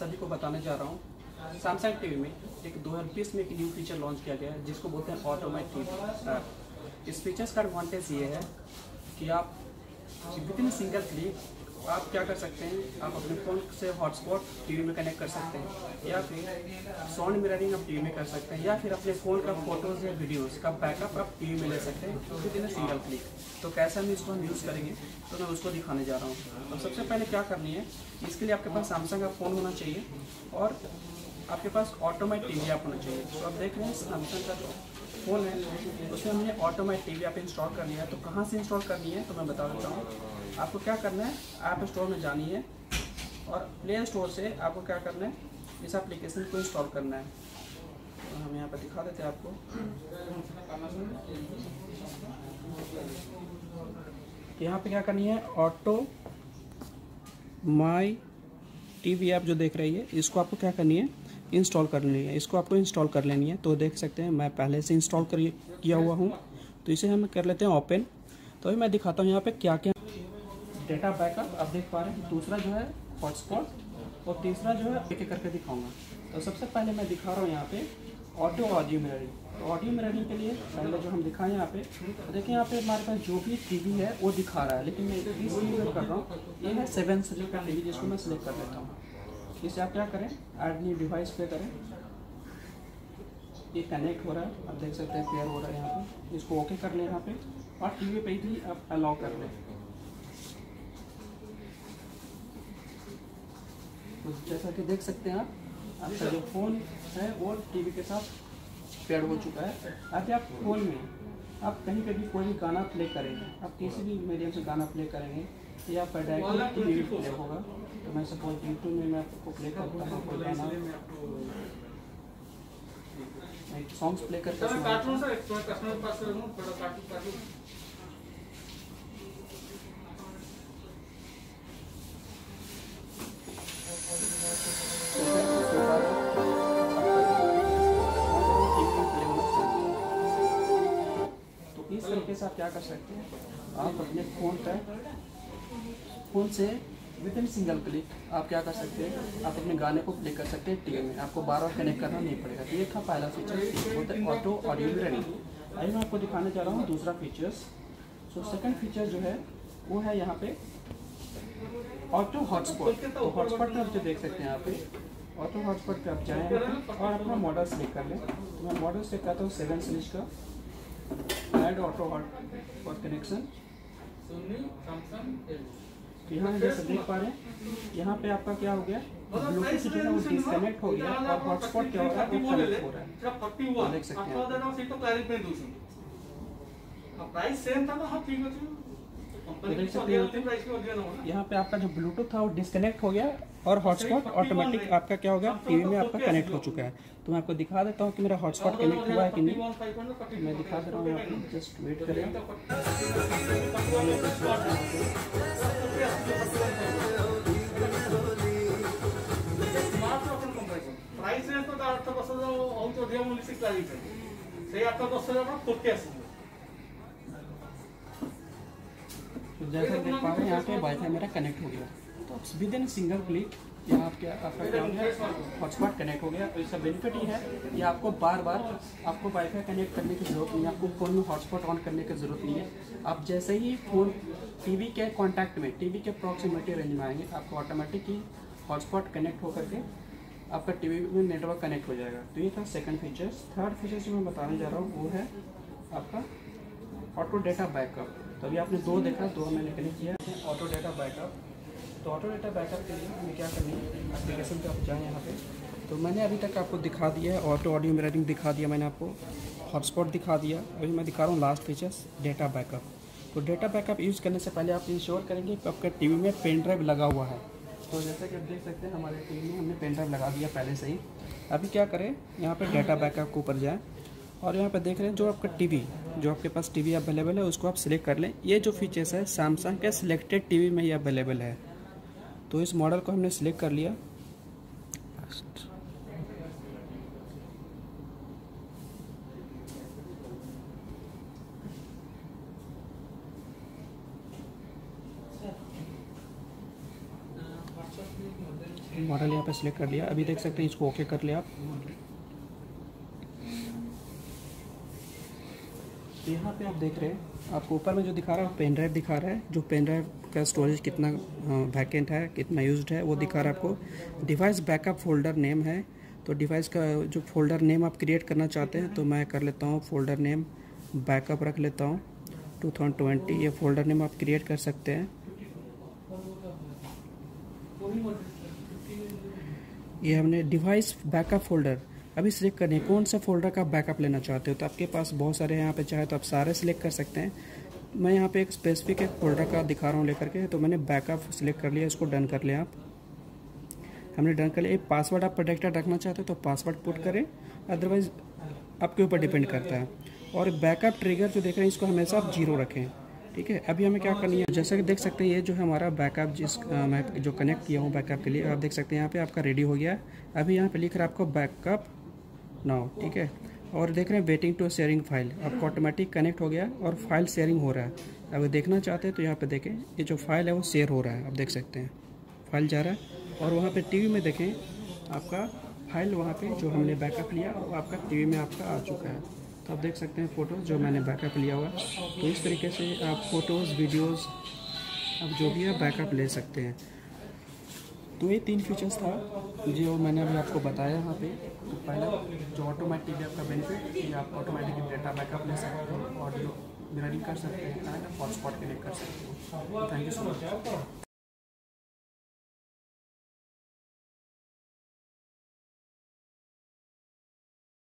सभी को बताने जा रहा हूँ। सैमसंग टीवी में एक 2020 में एक न्यू फीचर लॉन्च किया गया है, जिसको बोलते हैं ऑटोमेट टीवी इस फीचर्स का एडवांटेज ये है कि आप विद इन सिंगल क्लिक आप क्या कर सकते हैं? आप अपने फ़ोन से हॉटस्पॉट टीवी में कनेक्ट कर सकते हैं, या फिर साउंड मिररिंग आप टीवी में कर सकते हैं, या फिर अपने फ़ोन का फ़ोटोज़ या वीडियोज़ का बैकअप आप टीवी में ले सकते हैं विद इन सिंगल क्लिक तो कैसा हम इसको हम यूज़ करेंगे? तो मैं उसको दिखाने जा रहा हूँ। तो सबसे पहले क्या करनी है? इसके लिए आपके पास सैमसंग का फ़ोन होना चाहिए और आपके पास ऑटोमेट टी वी होना चाहिए। तो आप देख रहे हैं सैमसंग का फ़ोन है उसमें हमने ऑटोमेट टी वी आप इंस्टॉल कर लिया है। तो कहाँ से इंस्टॉल करनी है तो मैं बता देता हूँ। आपको क्या करना है ऐप स्टोर में जानी है और प्ले स्टोर से आपको क्या करना है, इस एप्लीकेशन को इंस्टॉल करना है। तो हम यहाँ पर दिखा देते हैं आपको। यहाँ पे क्या करनी है ऑटो माई टीवी ऐप जो देख रही है, इसको आपको क्या करनी है इंस्टॉल कर लेनी है, इसको आपको इंस्टॉल कर लेनी है। तो देख सकते हैं, मैं पहले से इंस्टॉल कर, किया हुआ हूँ। तो इसे हम कर लेते हैं ओपन। तो अभी मैं दिखाता हूँ यहाँ पे क्या क्या डेटा बैकअप आप देख पा रहे हैं। दूसरा जो है हॉटस्पॉट और तीसरा जो है एक एक करके दिखाऊँगा। तो सबसे पहले मैं दिखा रहा हूँ यहाँ पे ऑडियो ऑडियो मिररिंग तो ऑडियो मिररिंग के लिए पहले जो हम दिखाएँ यहाँ पे तो देखिए यहाँ पे हमारे पास जो भी टीवी है, वो दिखा रहा है। लेकिन मैं इस यूज़ कर रहा हूँ, ये है सेवन सीरीज़ का टीवी जिसको मैं सिलेक्ट कर लेता हूँ। इसे आप क्या करें एड न्यू डिवाइस पे करें। ये कनेक्ट हो रहा है, आप देख सकते हैं पेयर हो रहा है यहाँ पे। इसको ओके कर लें यहाँ पे, और टीवी पे ही आप अलाउ कर लें। तो जैसा कि देख सकते हैं आप, आपका जो फ़ोन है, वो टीवी के साथ पेड हो चुका है। अभी आप फ़ोन में, आप कहीं पे भी कोई भी गाना प्ले करेंगे, आप किसी भी मीडियम से गाना प्ले करेंगे या आपका डायरेक्ट टी प्ले होगा तो मैं सपोज़ यूट्यूब में मैं आपको प्ले करता हूँ कोई गाना। सॉन्ग्स प्ले करके इस तरीके से आप क्या कर सकते हैं? आप अपने फ़ोन पर फ़ोन से विद इन सिंगल क्लिक आप क्या कर सकते हैं, आप अपने गाने को प्ले कर सकते हैं टीवी में आपको बार बार कनेक्ट करना नहीं पड़ेगा। तो ये था पहला फीचर होता है ऑटो ऑडियो रनिंग अभी मैं आपको दिखाने जा रहा हूँ दूसरा फीचर्स सो सेकंड फीचर जो है, वो है यहाँ पे ऑटो हॉटस्पॉट तो हॉटस्पॉट में आप जो देख सकते हैं यहाँ पे ऑटो हॉटस्पॉट पे आप जाएँ और अपना मॉडल सेलेक्ट कर लें। तो मैं मॉडल सेलेक्ट करता हूँ सेवन सीरीज़ का। ऐड ऑटो हॉट कनेक्शन यहाँ जैसे देख पा रहे हैं यहाँ पे आपका क्या हो गया? ब्लूटूथ जो है वो डिस्कनेक्ट हो गया और हॉटस्पॉट क्या हो रहा है वो कनेक्ट हो। रहा है। देख सकते हैं प्राइस सेम था ना हाँ ठीक है तो देख सकते हैं। यहाँ पे आपका जो ब्लूटूथ था वो डिस्कनेक्ट हो गया और हॉटस्पॉट ऑटोमेटिक आपका क्या हो गया टीवी में आपका कनेक्ट हो चुका है तो मैं आपको दिखा देता हूँ कि मेरा हॉटस्पॉट कनेक्ट हुआ है कि नहीं मैं दिखा दे रहा हूँ आपको जस्ट वेट करें ପ୍ରାଇସ୍ ରେଞ୍ଜ ତ ଆଠ ଦଶ ହଜାର ହେଉଛି ଅଧିକ ମୂଲ୍ୟ ସେ କ୍ଲାରିଟି ସେଇ ଆଠ ଦଶ ହଜାର ଆପଣ ଫୋର୍ଟି ଆସିବ तो जैसा देख पा रहे हैं, यहाँ पे वाईफाई मेरा कनेक्ट हो गया। तो विद इन सिंगल क्लिक यहाँ आपके आपका क्या हो हॉटस्पॉट कनेक्ट हो गया। तो इसका बेनिफिट ये है कि आपको बार बार आपको वाईफाई कनेक्ट करने की ज़रूरत नहीं है, आपको फ़ोन में हॉटस्पॉट ऑन करने की ज़रूरत नहीं है। आप जैसे ही फ़ोन टीवी के कांटेक्ट में टीवी के प्रॉक्सिमिटी रेंज में आएँगे, आपको ऑटोमेटिक ही हॉटस्पॉट कनेक्ट होकर के आपका टीवी में नेटवर्क कनेक्ट हो जाएगा। तो ये था सेकंड फीचर्स थर्ड फीचर्स जो मैं बताने जा रहा हूँ, वो है आपका ऑटो डेटा बैकअप तो अभी आपने दो देखा, दो मैंने क्लिक किया। है ऑटो डेटा बैकअप। तो ऑटो डेटा बैकअप के लिए हमें क्या करनी है? एप्लीकेशन पे आप जाएँ यहाँ पे। तो मैंने अभी तक आपको दिखा दिया है ऑटो ऑडियो मिररिंग दिखा दिया मैंने आपको। हॉटस्पॉट दिखा दिया। अभी मैं दिखा रहा हूँ लास्ट फीचर्स डेटा बैकअप तो डेटा बैकअप यूज़ करने से पहले आप इंश्योर करेंगे कि आपका टी में पेन ड्राइव लगा हुआ है। तो जैसे कि आप देख सकते हैं, हमारे टी में हमने पेन ड्राइव लगा दिया पहले से ही। अभी क्या करें? यहाँ पर डेटा बैकअप के ऊपर जाएँ। और यहाँ पर देख रहे हैं जो आपका टीवी, जो आपके पास टीवी अवेलेबल है, उसको आप सिलेक्ट कर लें। ये जो फीचर्स है सैमसंग के सिलेक्टेड टीवी में ही अवेलेबल है। तो इस मॉडल को हमने सिलेक्ट कर लिया। मॉडल यहाँ पे सिलेक्ट कर लिया। अभी देख सकते हैं इसको ओके कर लिया आप तो यहाँ पे आप देख रहे हैं, आपको ऊपर में जो दिखा रहा है पेन ड्राइव दिखा रहा है। जो पेन ड्राइव का स्टोरेज कितना वैकेंट है, कितना यूज्ड है, वो दिखा रहा है आपको। डिवाइस बैकअप फोल्डर नेम है। तो डिवाइस का जो फोल्डर नेम आप क्रिएट करना चाहते हैं तो मैं कर लेता हूँ फोल्डर नेम बैकअप रख लेता हूँ। 2020 ये फोल्डर नेम आप क्रिएट कर सकते हैं। ये हमने डिवाइस बैकअप फोल्डर अभी सिलेक्ट करनी है। कौन सा फोल्डर का बैकअप लेना चाहते हो? तो आपके पास बहुत सारे यहाँ पे चाहे तो आप सारे सिलेक्ट कर सकते हैं। मैं यहाँ पे एक स्पेसिफिक एक फोल्डर का दिखा रहा हूँ लेकर के तो मैंने बैकअप सिलेक्ट कर लिया, इसको डन कर लिया आप। हमने डन कर लिया। एक पासवर्ड आप प्रोटेक्टेड रखना चाहते हो तो पासवर्ड पुट करें। अदरवाइज़ आपके ऊपर डिपेंड करता है। और बैकअप ट्रिगर जो देख रहे हैं, इसको हमेशा आप ज़ीरो रखें। ठीक है? अभी हमें क्या करनी है? जैसा कि देख सकते हैं, ये जो है हमारा बैकअप जिस मैं जो कनेक्ट किया हूँ बैकअप के लिए, आप देख सकते हैं, यहाँ पे आपका रेडी हो गया। अभी यहाँ पे लिख रहा है आपको बैकअप नाउ ठीक है? और देख रहे हैं वेटिंग टू शेयरिंग फ़ाइल आपको ऑटोमेटिक कनेक्ट हो गया और फ़ाइल शेयरिंग हो रहा है। अगर देखना चाहते हैं तो यहाँ पे देखें, ये जो फ़ाइल है, वो शेयर हो रहा है। आप देख सकते हैं। फ़ाइल जा रहा है। और वहाँ पे टीवी में देखें, आपका फ़ाइल वहाँ पे जो हमने बैकअप लिया, वो आपका टीवी में आपका आ चुका है। तो आप देख सकते हैं फ़ोटोज़ जो मैंने बैकअप लिया हुआ तो इस तरीके से आप फ़ोटोज़ वीडियोज़ आप जो भी है बैकअप ले सकते हैं। तो ये तीन फीचर्स था, जो मैंने अभी आपको बताया यहाँ पे। तो पहला, जो ऑटोमेटिक आपका बेनिफिट ये आप ऑटोमेटिक डेटा बैकअप ले सकते हो ऑडियो मिररिंग कर सकते हैं हॉटस्पॉट कनेक्ट कर सकते हो। Thank you so much